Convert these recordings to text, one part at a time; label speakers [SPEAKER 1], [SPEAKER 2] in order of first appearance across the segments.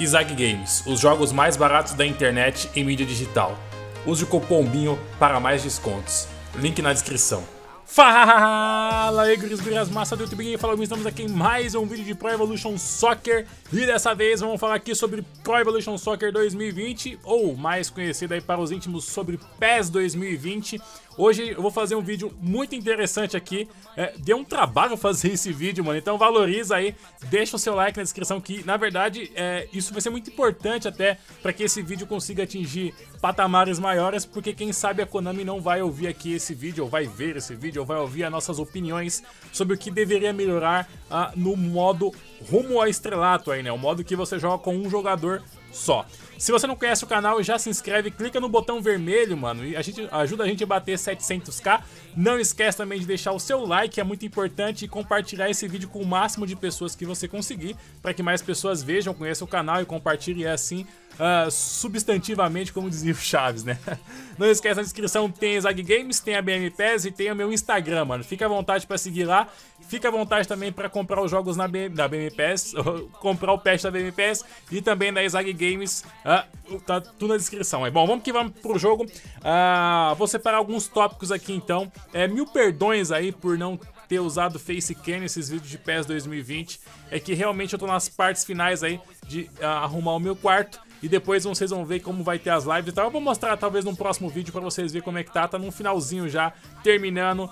[SPEAKER 1] Isag Games, os jogos mais baratos da internet em mídia digital. Use o cupom BINHO para mais descontos. Link na descrição. Fala aí, guris, massa do YouTube Game, fala, estamos aqui em mais um vídeo de Pro Evolution Soccer e dessa vez vamos falar aqui sobre Pro Evolution Soccer 2020 ou mais conhecido aí para os íntimos sobre PES 2020 Hoje eu vou fazer um vídeo muito interessante aqui. É, deu um trabalho fazer esse vídeo, mano. Então valoriza aí, deixa o seu like na descrição que, na verdade, é, isso vai ser muito importante até para que esse vídeo consiga atingir patamares maiores, porque quem sabe a Konami não vai ouvir aqui esse vídeo, ou vai ver esse vídeo, ou vai ouvir as nossas opiniões sobre o que deveria melhorar ah, no modo rumo ao estrelato aí, né? O modo que você joga com um jogador só. Se você não conhece o canal, já se inscreve, clica no botão vermelho, mano, e a gente ajuda a gente a bater 700k. Não esquece também de deixar o seu like, é muito importante, e compartilhar esse vídeo com o máximo de pessoas que você conseguir, para que mais pessoas vejam, conheçam o canal e compartilhem assim uh, substantivamente, como dizia o Chaves, né? Não esquece, na descrição tem a Zag Games, tem a BM PES e tem o meu Instagram, mano. Fica à vontade pra seguir lá. Fica à vontade também pra comprar os jogos na BM, da BM PES, comprar o patch da BM PES e também da Zag Games. Uh, tá tudo na descrição. É bom, vamos que vamos pro jogo. Uh, vou separar alguns tópicos aqui então. É, mil perdões aí por não ter usado Facecam nesses vídeos de PES 2020. É que realmente eu tô nas partes finais aí de uh, arrumar o meu quarto. E depois vocês vão ver como vai ter as lives e tal. Eu vou mostrar talvez num próximo vídeo pra vocês verem como é que tá. Tá no finalzinho já, terminando.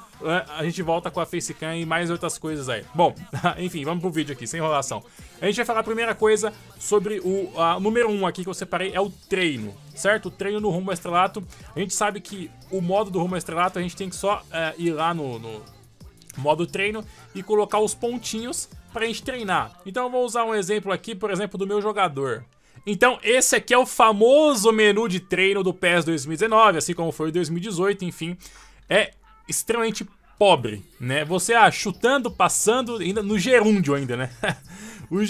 [SPEAKER 1] A gente volta com a Facecam e mais outras coisas aí. Bom, enfim, vamos pro vídeo aqui, sem enrolação. A gente vai falar a primeira coisa sobre o a, número 1 um aqui que eu separei, é o treino, certo? O treino no rumo estrelato. A gente sabe que o modo do rumo estrelato a gente tem que só é, ir lá no, no modo treino e colocar os pontinhos pra gente treinar. Então eu vou usar um exemplo aqui, por exemplo, do meu jogador. Então, esse aqui é o famoso menu de treino do PES 2019, assim como foi o 2018, enfim. É extremamente pobre, né? Você, ah, chutando, passando, ainda no gerúndio ainda, né? o, o,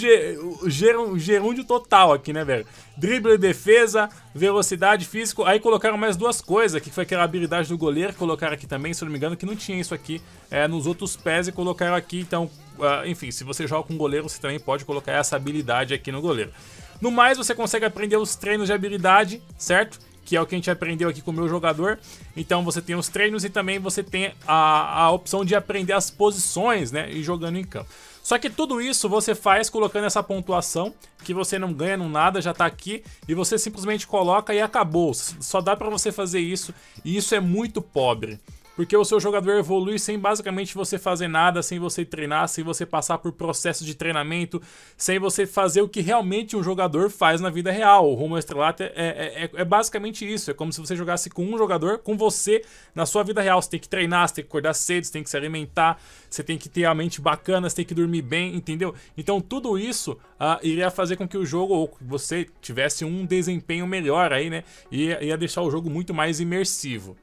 [SPEAKER 1] ger, o gerúndio total aqui, né, velho? Drible, defesa, velocidade, físico. Aí colocaram mais duas coisas, que foi aquela habilidade do goleiro, colocaram aqui também, se eu não me engano, que não tinha isso aqui é, nos outros pés e colocaram aqui. Então, uh, enfim, se você joga com goleiro, você também pode colocar essa habilidade aqui no goleiro. No mais, você consegue aprender os treinos de habilidade, certo? Que é o que a gente aprendeu aqui com o meu jogador. Então você tem os treinos e também você tem a, a opção de aprender as posições, né? E jogando em campo. Só que tudo isso você faz colocando essa pontuação, que você não ganha no nada, já tá aqui, e você simplesmente coloca e acabou. Só dá para você fazer isso, e isso é muito pobre porque o seu jogador evolui sem basicamente você fazer nada, sem você treinar, sem você passar por processo de treinamento, sem você fazer o que realmente um jogador faz na vida real. O Rumo Estrelato é, é, é, é, basicamente isso, é como se você jogasse com um jogador, com você, na sua vida real. Você tem que treinar, você tem que acordar cedo, você tem que se alimentar, você tem que ter a mente bacana, você tem que dormir bem, entendeu? Então tudo isso uh, iria fazer com que o jogo, ou você tivesse um desempenho melhor aí, né? Ia, ia deixar o jogo muito mais imersivo.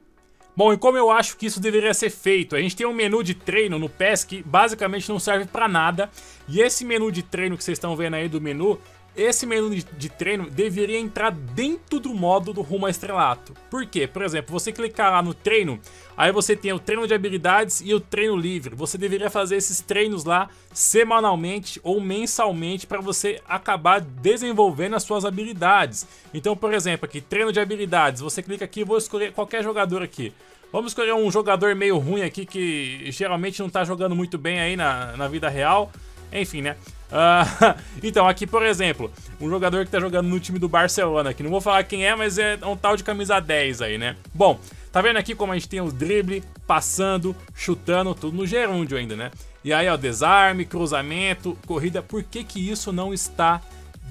[SPEAKER 1] Bom, e como eu acho que isso deveria ser feito? A gente tem um menu de treino no PES que basicamente não serve para nada. E esse menu de treino que vocês estão vendo aí do menu, esse menu de, treino deveria entrar dentro do modo do rumo a estrelato. Por quê? Por exemplo, você clicar lá no treino, aí você tem o treino de habilidades e o treino livre. Você deveria fazer esses treinos lá semanalmente ou mensalmente para você acabar desenvolvendo as suas habilidades. Então, por exemplo, aqui, treino de habilidades. Você clica aqui, vou escolher qualquer jogador aqui. Vamos escolher um jogador meio ruim aqui que geralmente não está jogando muito bem aí na, na vida real. Enfim, né? Uh, então, aqui, por exemplo, um jogador que tá jogando no time do Barcelona, que não vou falar quem é, mas é um tal de camisa 10 aí, né? Bom, tá vendo aqui como a gente tem o drible, passando, chutando, tudo no gerúndio ainda, né? E aí, ó, desarme, cruzamento, corrida, por que que isso não está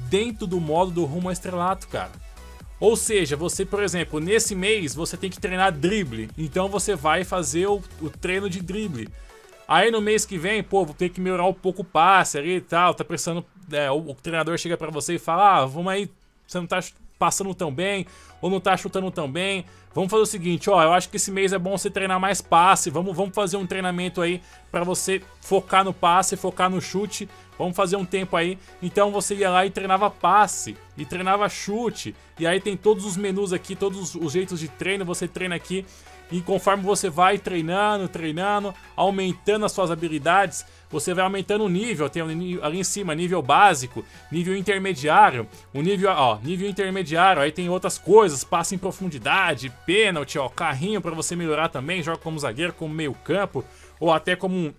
[SPEAKER 1] dentro do modo do rumo ao estrelato, cara? Ou seja, você, por exemplo, nesse mês você tem que treinar drible, então você vai fazer o, o treino de drible. Aí no mês que vem, pô, vou ter que melhorar um pouco o passe ali e tal. Tá pensando. É, o, o, treinador chega para você e fala: Ah, vamos aí, você não tá passando tão bem, ou não tá chutando tão bem. Vamos fazer o seguinte, ó, eu acho que esse mês é bom você treinar mais passe. Vamos, vamos fazer um treinamento aí para você focar no passe, focar no chute. Vamos fazer um tempo aí. Então você ia lá e treinava passe, e treinava chute. E aí tem todos os menus aqui, todos os jeitos de treino, você treina aqui. E conforme você vai treinando, treinando, aumentando as suas habilidades, você vai aumentando o nível, tem ali em cima nível básico, nível intermediário, o nível, ó, nível intermediário, aí tem outras coisas, passe em profundidade, pênalti, ó, carrinho para você melhorar também, joga como zagueiro, como meio campo, ou até como um,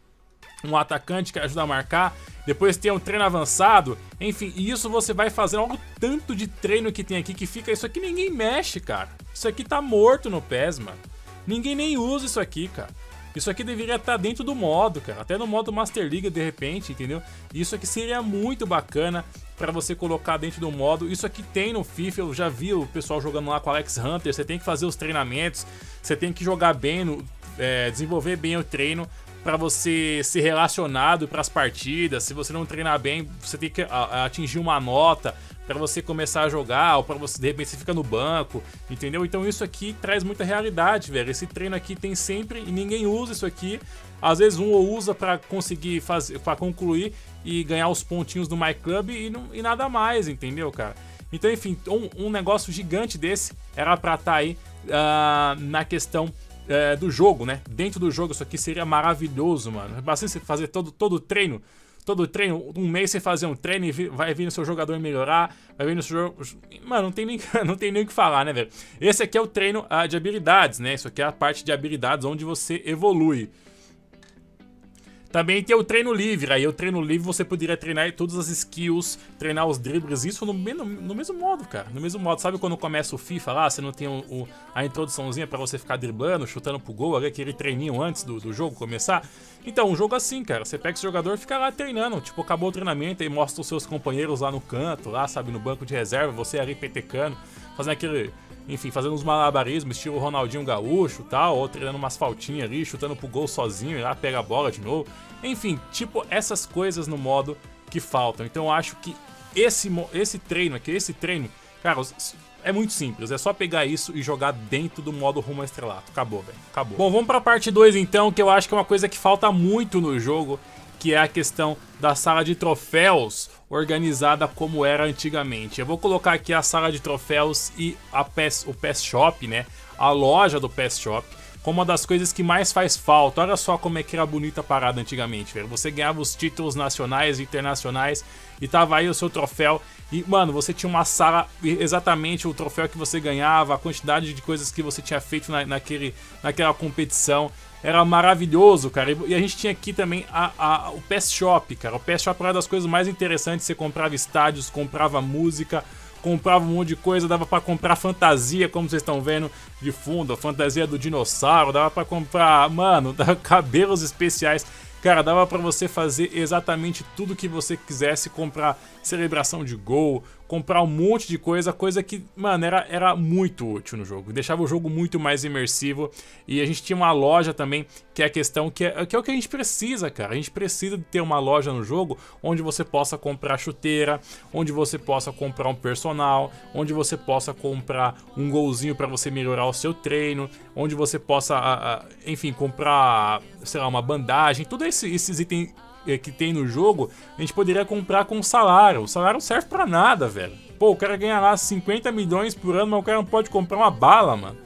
[SPEAKER 1] um atacante que ajuda a marcar. Depois tem um treino avançado, enfim, e isso você vai fazendo algo tanto de treino que tem aqui que fica isso aqui ninguém mexe, cara. Isso aqui tá morto no PES, mano. Ninguém nem usa isso aqui, cara. Isso aqui deveria estar dentro do modo, cara. Até no modo Master League, de repente, entendeu? Isso aqui seria muito bacana para você colocar dentro do modo. Isso aqui tem no FIFA, eu já vi o pessoal jogando lá com o Alex Hunter. Você tem que fazer os treinamentos, você tem que jogar bem, no, é, desenvolver bem o treino para você ser relacionado para as partidas. Se você não treinar bem, você tem que atingir uma nota para você começar a jogar, ou para você de repente você fica no banco, entendeu? Então isso aqui traz muita realidade, velho. Esse treino aqui tem sempre e ninguém usa isso aqui. Às vezes um ou usa para conseguir fazer, para concluir e ganhar os pontinhos do My Club e, não, e nada mais, entendeu, cara? Então, enfim, um, um negócio gigante desse era para estar tá aí uh, na questão uh, do jogo, né? Dentro do jogo, isso aqui seria maravilhoso, mano. Bastante você fazer todo, todo o treino todo treino, um mês você fazer um treino e vai vir no seu jogador melhorar, vai vir no seu jogo. Mano, não tem nem, não tem nem o que falar, né, velho? Esse aqui é o treino uh, de habilidades, né? Isso aqui é a parte de habilidades onde você evolui. Também tem o treino livre. Aí o treino livre você poderia treinar todas as skills, treinar os dribles, isso no, no, no mesmo modo, cara. No mesmo modo. Sabe quando começa o FIFA lá, você não tem o, o, a introduçãozinha para você ficar driblando, chutando pro gol, aquele treininho antes do, do jogo começar? Então, um jogo assim, cara. Você pega esse jogador e fica lá treinando. Tipo, acabou o treinamento e mostra os seus companheiros lá no canto, lá, sabe, no banco de reserva, você ali petecando, fazendo aquele enfim, fazendo uns malabarismos, estilo Ronaldinho Gaúcho tal, ou treinando umas faltinhas ali, chutando pro gol sozinho, e lá pega a bola de novo. Enfim, tipo, essas coisas no modo que faltam. Então eu acho que esse, esse treino aqui, esse treino, cara, é muito simples, é só pegar isso e jogar dentro do modo rumo ao estrelato. Acabou, velho. Acabou. Bom, vamos pra parte 2 então, que eu acho que é uma coisa que falta muito no jogo, que é a questão da sala de troféus organizada como era antigamente. Eu vou colocar aqui a sala de troféus e a PES, o PES Shop, né? A loja do PES Shop como uma das coisas que mais faz falta. Olha só como é que era bonita a parada antigamente, velho. Você ganhava os títulos nacionais e internacionais e tava aí o seu troféu. E, mano, você tinha uma sala, exatamente o troféu que você ganhava, a quantidade de coisas que você tinha feito na, naquele, naquela competição. Era maravilhoso, cara. E a gente tinha aqui também a, a, o PS Shop, cara. O PS Shop era uma das coisas mais interessantes. Você comprava estádios, comprava música, comprava um monte de coisa, dava para comprar fantasia, como vocês estão vendo de fundo, a fantasia do dinossauro, dava para comprar, mano, cabelos especiais. Cara, dava para você fazer exatamente tudo que você quisesse, comprar celebração de gol, comprar um monte de coisa, coisa que, mano, era, era muito útil no jogo. Deixava o jogo muito mais imersivo. E a gente tinha uma loja também, que é a questão que é, que é o que a gente precisa, cara. A gente precisa de ter uma loja no jogo onde você possa comprar chuteira, onde você possa comprar um personal, onde você possa comprar um golzinho para você melhorar o seu treino, onde você possa, enfim, comprar, sei lá, uma bandagem, todos esse, esses itens que tem no jogo, a gente poderia comprar com salário. O salário não serve para nada, velho. Pô, o cara ganha lá 50 milhões por ano, mas o cara não pode comprar uma bala, mano.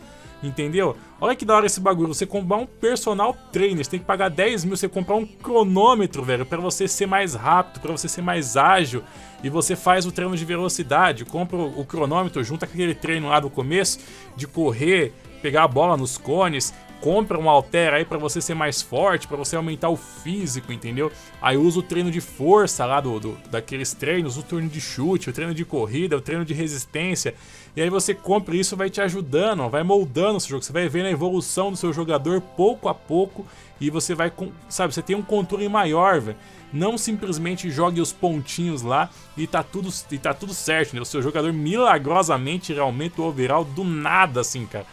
[SPEAKER 1] Entendeu? Olha que da hora esse bagulho. Você comprar um personal trainer, você tem que pagar 10 mil, você comprar um cronômetro, velho, para você ser mais rápido, para você ser mais ágil. E você faz o treino de velocidade, compra o cronômetro, junta com aquele treino lá do começo de correr, pegar a bola nos cones, compra um alter aí para você ser mais forte, para você aumentar o físico, entendeu? Aí usa o treino de força lá do, do, daqueles treinos, o treino de chute, o treino de corrida, o treino de resistência. E aí você compra isso, vai te ajudando, vai moldando o seu jogo. Você vai vendo a evolução do seu jogador pouco a pouco e você vai, sabe, você tem um controle maior, velho. Não simplesmente jogue os pontinhos lá e tá tudo, e tá tudo certo, né? O seu jogador milagrosamente aumenta o overall do nada, assim, cara.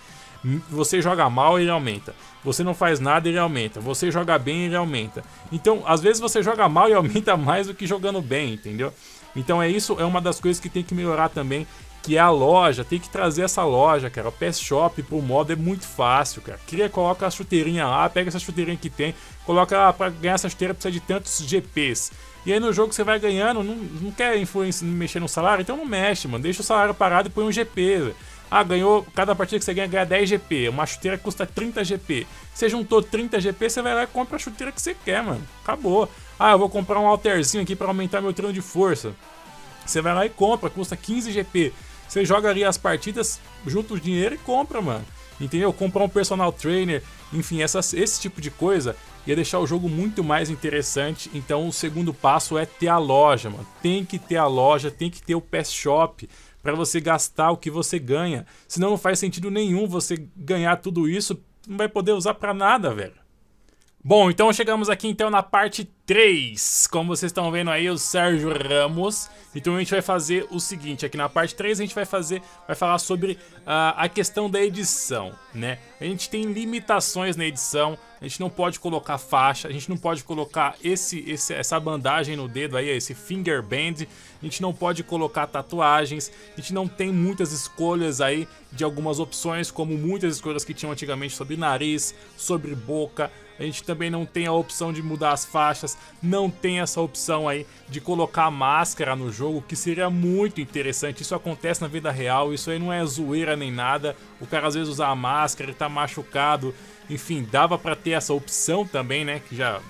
[SPEAKER 1] Você joga mal, ele aumenta. Você não faz nada, ele aumenta. Você joga bem, ele aumenta. Então, às vezes você joga mal e aumenta mais do que jogando bem, entendeu? Então é isso, é uma das coisas que tem que melhorar também, que é a loja, tem que trazer essa loja, cara. O PS Shop pro modo é muito fácil, cara. Cria, coloca a chuteirinha lá, pega essa chuteirinha que tem, coloca lá pra ganhar essa chuteira precisa de tantos GPs. E aí no jogo você vai ganhando, não, não quer influência, mexer no salário, então não mexe, mano. Deixa o salário parado e põe um GP. Ah, ganhou. Cada partida que você ganha ganha 10 GP. Uma chuteira custa 30 GP. Você juntou 30 GP, você vai lá e compra a chuteira que você quer, mano. Acabou. Ah, eu vou comprar um alterzinho aqui para aumentar meu treino de força. Você vai lá e compra, custa 15 GP. Você joga ali as partidas, junta o dinheiro e compra, mano. Entendeu? Comprar um personal trainer, enfim, essas, esse tipo de coisa ia deixar o jogo muito mais interessante. Então o segundo passo é ter a loja, mano. Tem que ter a loja, tem que ter o PS Shop para você gastar o que você ganha. Senão não faz sentido nenhum você ganhar tudo isso, não vai poder usar para nada, velho. Bom, então chegamos aqui então na parte 3. Como vocês estão vendo aí, o Sérgio Ramos. Então a gente vai fazer o seguinte, aqui na parte 3 a gente vai fazer, vai falar sobre uh, a questão da edição, né? A gente tem limitações na edição, a gente não pode colocar faixa, a gente não pode colocar esse, esse essa bandagem no dedo aí, esse finger band, a gente não pode colocar tatuagens, a gente não tem muitas escolhas aí de algumas opções, como muitas escolhas que tinham antigamente sobre nariz, sobre boca, a gente também não tem a opção de mudar as faixas, não tem essa opção aí de colocar máscara no jogo, que seria muito interessante. Isso acontece na vida real, isso aí não é zoeira nem nada. O cara às vezes usa a máscara, ele tá machucado. Enfim, dava para ter essa opção também, né? Que já,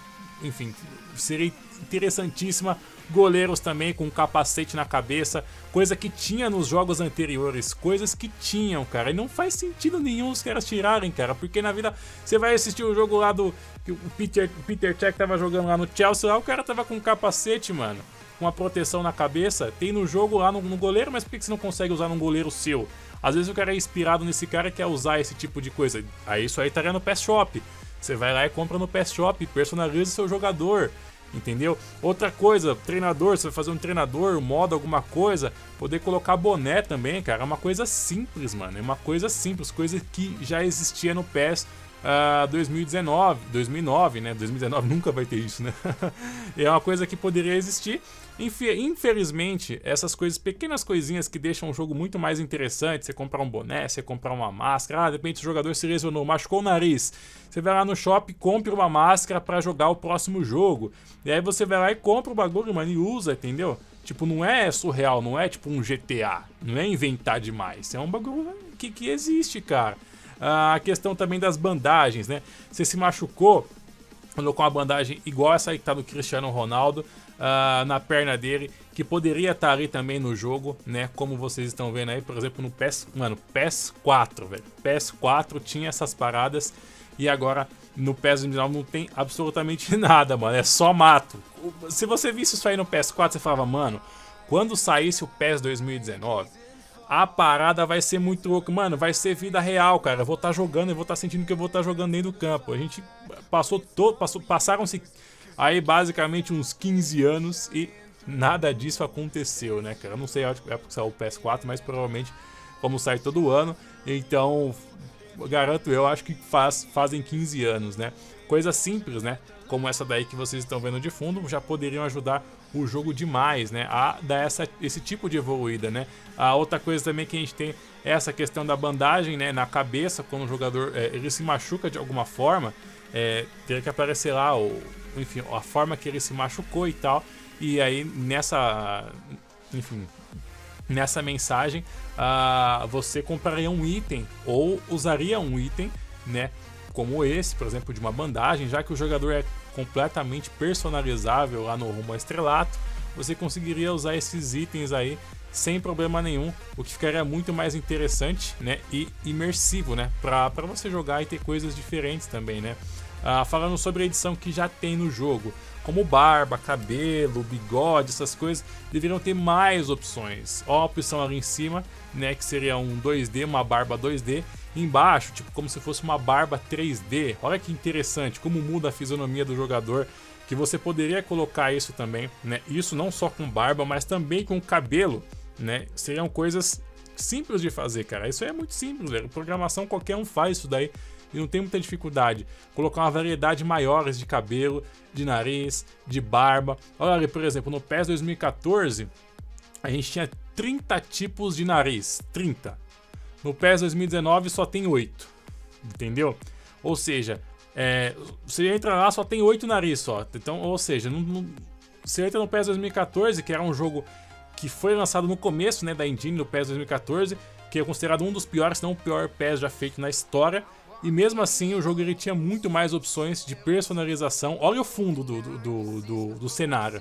[SPEAKER 1] enfim, seria interessantíssima goleiros também com capacete na cabeça, coisa que tinha nos jogos anteriores, coisas que tinham, cara, e não faz sentido nenhum os caras tirarem, cara, porque na vida você vai assistir o jogo lá do que o Peter, Peter Check tava jogando lá no Chelsea, lá o cara tava com capacete, mano, com a proteção na cabeça, tem no jogo lá no, no goleiro, mas por que você não consegue usar num goleiro seu? Às vezes o cara é inspirado nesse cara e quer usar esse tipo de coisa. Aí isso aí estaria no PS Shop. Você vai lá e compra no PS Shop, personaliza seu jogador entendeu? Outra coisa, treinador, você vai fazer um treinador, moda alguma coisa, poder colocar boné também, cara, é uma coisa simples, mano, é uma coisa simples, coisa que já existia no PES uh, 2019, 2009, né? 2019 nunca vai ter isso, né? é uma coisa que poderia existir. Infelizmente, essas coisas, pequenas coisinhas que deixam o jogo muito mais interessante, você comprar um boné, você comprar uma máscara, ah, de repente o jogador se lesionou, machucou o nariz, você vai lá no shopping, compre uma máscara para jogar o próximo jogo, e aí você vai lá e compra o bagulho, mano, e usa, entendeu? Tipo, não é surreal, não é tipo um GTA, não é inventar demais, é um bagulho que, que existe, cara. Ah, a questão também das bandagens, né? Você se machucou, colocou uma bandagem igual essa aí que tá do Cristiano Ronaldo uh, na perna dele, que poderia estar tá ali também no jogo, né? Como vocês estão vendo aí, por exemplo, no PES, mano, PES 4, velho. PES 4 tinha essas paradas e agora no PES 2019 não tem absolutamente nada, mano. É só mato. Se você visse isso aí no PS 4, você falava, mano, quando saísse o PES 2019 a parada vai ser muito louca. Mano, vai ser vida real, cara. Eu vou estar tá jogando, eu vou estar tá sentindo que eu vou estar tá jogando dentro do campo. A gente passou todo. Passou, Passaram-se aí basicamente uns 15 anos e nada disso aconteceu, né, cara? Eu não sei a época que saiu o PS4, mas provavelmente como sai todo ano. Então, garanto eu, acho que faz, fazem 15 anos, né? Coisa simples, né? Como essa daí que vocês estão vendo de fundo, já poderiam ajudar o jogo demais, né? A dar essa, esse tipo de evoluída, né? A outra coisa também que a gente tem é essa questão da bandagem, né? Na cabeça, quando o jogador é, ele se machuca de alguma forma, é, teria que aparecer lá, o, enfim, a forma que ele se machucou e tal. E aí nessa, enfim, nessa mensagem, uh, você compraria um item ou usaria um item, né? Como esse, por exemplo, de uma bandagem, já que o jogador é completamente personalizável lá no rumo ao estrelato, você conseguiria usar esses itens aí sem problema nenhum, o que ficaria muito mais interessante, né, e imersivo, né, para você jogar e ter coisas diferentes também, né. Ah, falando sobre a edição que já tem no jogo, como barba, cabelo, bigode, essas coisas, deveriam ter mais opções. Ó, a opção ali em cima, né, que seria um 2D, uma barba 2D, embaixo, tipo como se fosse uma barba 3D. Olha que interessante, como muda a fisionomia do jogador, que você poderia colocar isso também, né? Isso não só com barba, mas também com cabelo, né? Seriam coisas simples de fazer, cara. Isso é muito simples, velho. Programação qualquer um faz isso daí e não tem muita dificuldade. Colocar uma variedade maiores de cabelo, de nariz, de barba. Olha ali, por exemplo, no PES 2014, a gente tinha 30 tipos de nariz. 30. No PES 2019 só tem 8. Entendeu? Ou seja, é, você entra lá só tem 8 nariz só. Então, ou seja, não, não, você entra no PES 2014, que era um jogo que foi lançado no começo né, da engine do PES 2014, que é considerado um dos piores, se não o pior PES já feito na história. E mesmo assim o jogo ele tinha muito mais opções de personalização. Olha o fundo do, do, do, do, do cenário.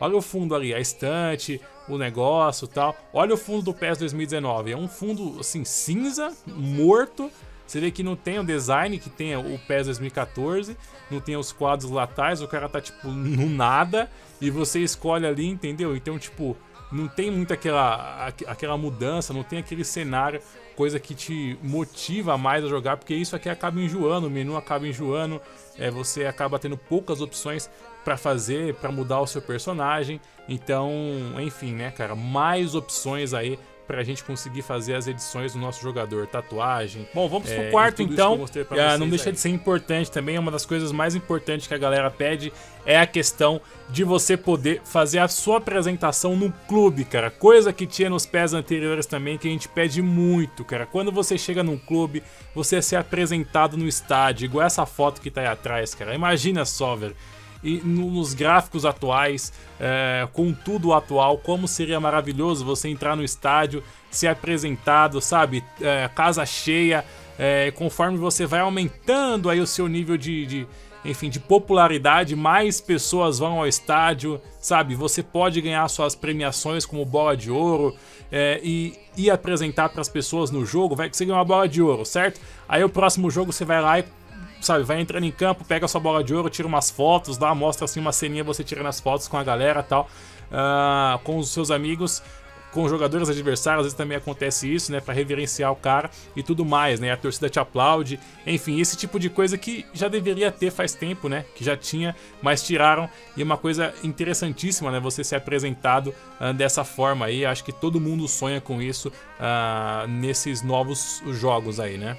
[SPEAKER 1] Olha o fundo ali, a estante, o negócio tal. Olha o fundo do PES 2019. É um fundo assim cinza, morto. Você vê que não tem o design que tem o PES 2014, não tem os quadros laterais, o cara tá tipo no nada e você escolhe ali, entendeu? Então, tipo, não tem muito aquela, aquela mudança, não tem aquele cenário, coisa que te motiva mais a jogar, porque isso aqui acaba enjoando, o menu acaba enjoando, é, você acaba tendo poucas opções para fazer, para mudar o seu personagem. Então, enfim, né, cara, mais opções aí pra gente conseguir fazer as edições do nosso jogador, tatuagem. Bom, vamos é, pro quarto então. Ah, não deixa aí. de ser importante também, é uma das coisas mais importantes que a galera pede é a questão de você poder fazer a sua apresentação no clube, cara. Coisa que tinha nos pés anteriores também que a gente pede muito, cara. Quando você chega num clube, você é ser apresentado no estádio, igual essa foto que tá aí atrás, cara. Imagina só, velho e nos gráficos atuais, é, com tudo atual, como seria maravilhoso você entrar no estádio, ser apresentado, sabe? É, casa cheia, é, conforme você vai aumentando aí o seu nível de, de, enfim, de popularidade, mais pessoas vão ao estádio, sabe? Você pode ganhar suas premiações como bola de ouro é, e, e apresentar para as pessoas no jogo, vai que você uma bola de ouro, certo? Aí o próximo jogo você vai lá e sabe, vai entrando em campo, pega sua bola de ouro, tira umas fotos lá, mostra assim uma ceninha você tirando as fotos com a galera tal, uh, com os seus amigos, com jogadores adversários, às vezes também acontece isso, né, para reverenciar o cara e tudo mais, né, a torcida te aplaude, enfim, esse tipo de coisa que já deveria ter faz tempo, né, que já tinha, mas tiraram, e é uma coisa interessantíssima, né, você ser apresentado uh, dessa forma aí, acho que todo mundo sonha com isso uh, nesses novos jogos aí, né.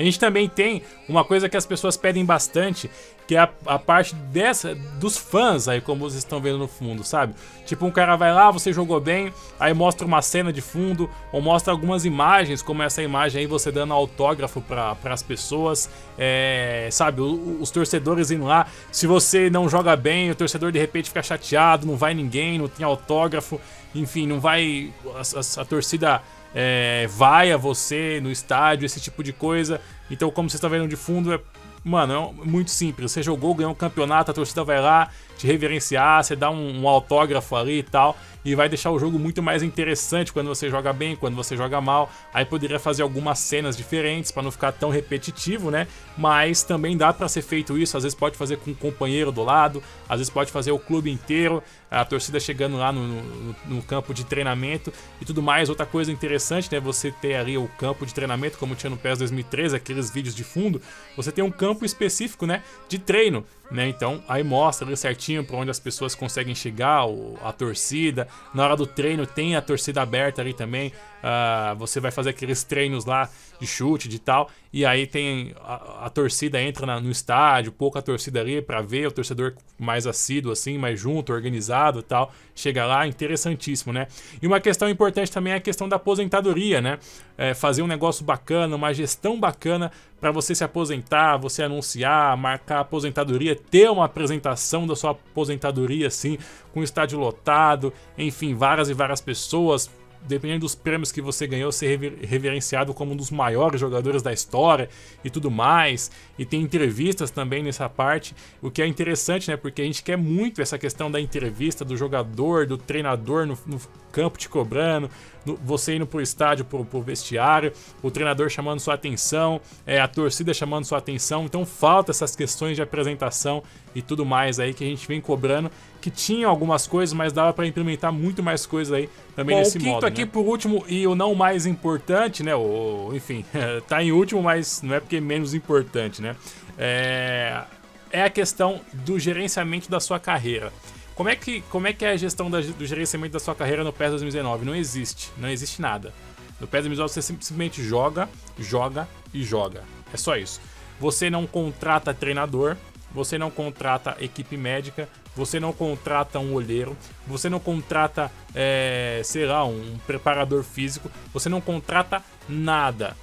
[SPEAKER 1] A gente também tem uma coisa que as pessoas pedem bastante, que é a, a, parte dessa dos fãs aí, como vocês estão vendo no fundo, sabe? Tipo, um cara vai lá, você jogou bem, aí mostra uma cena de fundo, ou mostra algumas imagens, como essa imagem aí, você dando autógrafo para as pessoas, é, sabe? O, os torcedores indo lá, se você não joga bem, o torcedor de repente fica chateado, não vai ninguém, não tem autógrafo, enfim, não vai. a, a, a torcida é, vai a você no estádio, esse tipo de coisa. Então, como vocês estão vendo de fundo, é, mano, é muito simples. Você jogou, ganhou um campeonato, a torcida vai lá te reverenciar, você dá um, um autógrafo ali e tal e vai deixar o jogo muito mais interessante quando você joga bem, quando você joga mal. Aí poderia fazer algumas cenas diferentes para não ficar tão repetitivo, né? Mas também dá para ser feito isso, às vezes pode fazer com um companheiro do lado, às vezes pode fazer o clube inteiro, a torcida chegando lá no, no, no campo de treinamento e tudo mais. Outra coisa interessante, né? Você ter ali o campo de treinamento, como tinha no PES 2013, aqueles vídeos de fundo, você tem um campo específico, né? De treino, né? Então aí mostra ali certinho para onde as pessoas conseguem chegar, a torcida, na hora do treino tem a torcida aberta ali também. Uh, você vai fazer aqueles treinos lá de chute, de tal. E aí tem a, a torcida entra na, no estádio, pouca torcida ali para ver o torcedor mais assíduo, assim, mais junto, organizado tal. Chega lá, interessantíssimo, né? E uma questão importante também é a questão da aposentadoria, né? É fazer um negócio bacana, uma gestão bacana para você se aposentar, você anunciar, marcar a aposentadoria, ter uma apresentação da sua aposentadoria, assim, com o estádio lotado, enfim, várias e várias pessoas dependendo dos prêmios que você ganhou, ser reverenciado como um dos maiores jogadores da história e tudo mais. E tem entrevistas também nessa parte, o que é interessante, né? Porque a gente quer muito essa questão da entrevista do jogador, do treinador no, no campo te cobrando, no, você indo pro estádio, pro, pro, vestiário, o treinador chamando sua atenção, é, a torcida chamando sua atenção. Então falta essas questões de apresentação e tudo mais aí que a gente vem cobrando, que tinha algumas coisas, mas dava para implementar muito mais coisas aí também Bom, nesse modo. O quinto modo, aqui né? por último e o não mais importante, né? O, enfim, tá em último, mas não é porque é menos importante, né? É, é a questão do gerenciamento da sua carreira. Como é que, como é, que é a gestão da, do gerenciamento da sua carreira no PES 2019? Não existe, não existe nada. No PES 2019 você simplesmente joga, joga e joga. É só isso. Você não contrata treinador, você não contrata equipe médica, você não contrata um olheiro, você não contrata, é, sei lá, um preparador físico, você não contrata nada.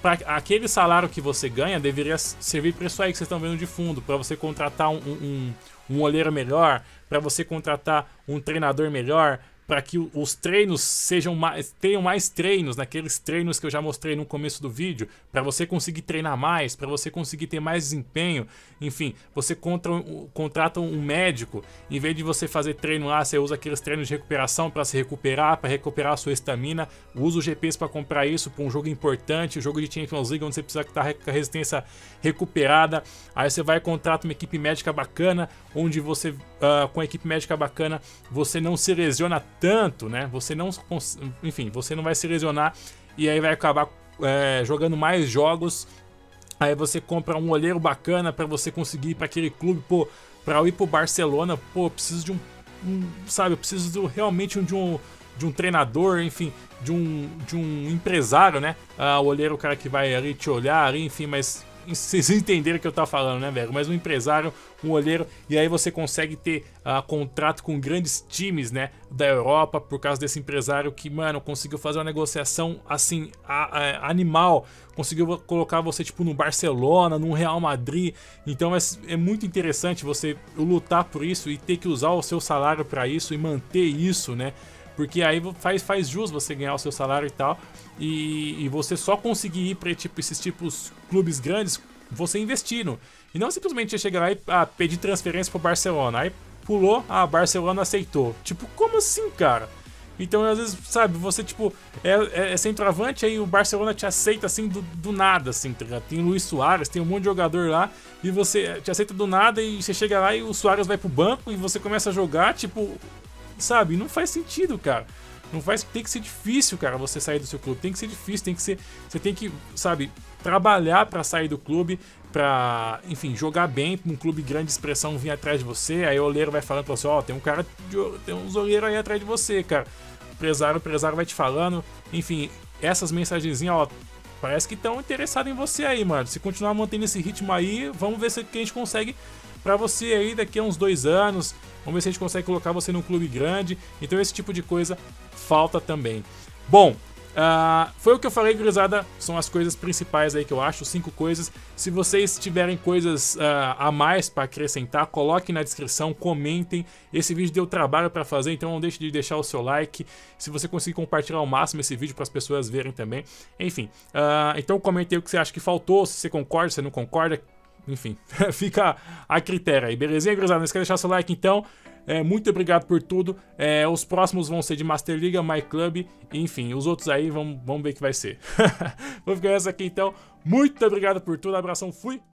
[SPEAKER 1] Pra, aquele salário que você ganha deveria servir para isso aí que vocês estão vendo de fundo, para você contratar um, um, um olheiro melhor, para você contratar um treinador melhor, para que os treinos sejam mais, tenham mais treinos, naqueles treinos que eu já mostrei no começo do vídeo, para você conseguir treinar mais, para você conseguir ter mais desempenho. Enfim, você contra, contrata um médico, em vez de você fazer treino lá, você usa aqueles treinos de recuperação para se recuperar, para recuperar a sua estamina. Usa o GPS para comprar isso para um jogo importante, jogo de Champions League onde você precisa estar com a resistência recuperada. Aí você vai e contrata uma equipe médica bacana, onde você, uh, com a equipe médica bacana, você não se lesiona tanto, né? Você não, enfim, você não vai se lesionar e aí vai acabar é, jogando mais jogos. Aí você compra um olheiro bacana para você conseguir ir para aquele clube, pô, para ir pro Barcelona, pô, preciso de um, um sabe, eu preciso de, realmente de um de um treinador, enfim, de um, de um empresário, né? Ah, o olheiro é o cara que vai ali te olhar, enfim, mas vocês entenderam o que eu tava falando, né, velho? Mas um empresário, um olheiro, e aí você consegue ter uh, contrato com grandes times, né, da Europa, por causa desse empresário que, mano, conseguiu fazer uma negociação assim, a, a, animal, conseguiu colocar você, tipo, no Barcelona, no Real Madrid. Então é, é muito interessante você lutar por isso e ter que usar o seu salário para isso e manter isso, né? Porque aí faz, faz jus você ganhar o seu salário e tal. E, e você só conseguir ir para tipo, esses tipos clubes grandes você investindo. E não simplesmente chegar lá e ah, pedir transferência pro Barcelona. Aí pulou, ah, Barcelona aceitou. Tipo, como assim, cara? Então, às vezes, sabe, você, tipo, é, é, é centroavante, aí o Barcelona te aceita, assim, do, do nada, assim, tá Tem Luiz Soares, tem um monte de jogador lá, e você te aceita do nada, e você chega lá e o Soares vai pro banco, e você começa a jogar, tipo, sabe? Não faz sentido, cara. Não faz, tem que ser difícil, cara, você sair do seu clube. Tem que ser difícil, tem que ser, você tem que, sabe, trabalhar para sair do clube, para, enfim, jogar bem, um clube grande de expressão vir atrás de você. Aí o olheiro vai falando para você, ó, oh, tem um cara, tem uns olheiros aí atrás de você, cara. O empresário, empresário vai te falando, enfim, essas mensagenzinhas, ó, parece que estão interessados em você aí, mano. Se continuar mantendo esse ritmo aí, vamos ver se a gente consegue para você aí daqui a uns dois anos. Vamos ver se a gente consegue colocar você num clube grande. Então esse tipo de coisa falta também. Bom, Uh, foi o que eu falei, gurizada. São as coisas principais aí que eu acho, cinco coisas. Se vocês tiverem coisas uh, a mais para acrescentar, coloquem na descrição, comentem. Esse vídeo deu trabalho para fazer, então não deixe de deixar o seu like. Se você conseguir compartilhar ao máximo esse vídeo para as pessoas verem também. Enfim, uh, então comente aí o que você acha que faltou, se você concorda, se não concorda. Enfim, fica a critério aí, belezinha, gurizada? Não esqueça de deixar seu like então. É, muito obrigado por tudo. É, os próximos vão ser de Master Liga, My Club, enfim, os outros aí vamos, vamos ver o que vai ser. Vou ficar essa aqui então. Muito obrigado por tudo, abração, fui!